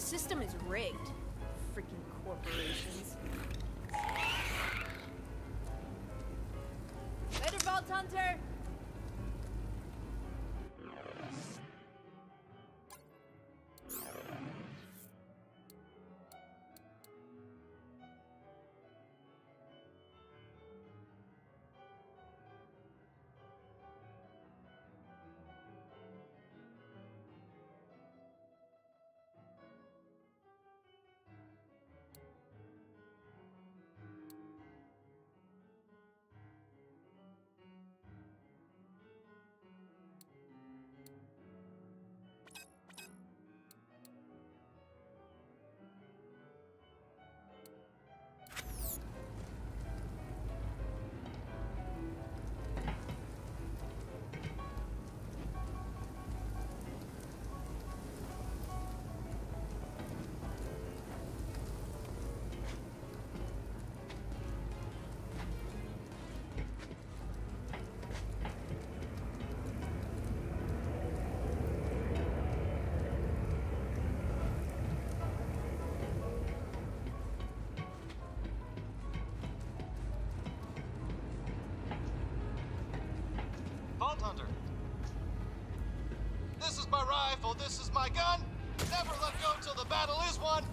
system is rigged. Freaking corporations. Later, Vault Hunter! Vault Hunter. This is my rifle, this is my gun. Never let go till the battle is won.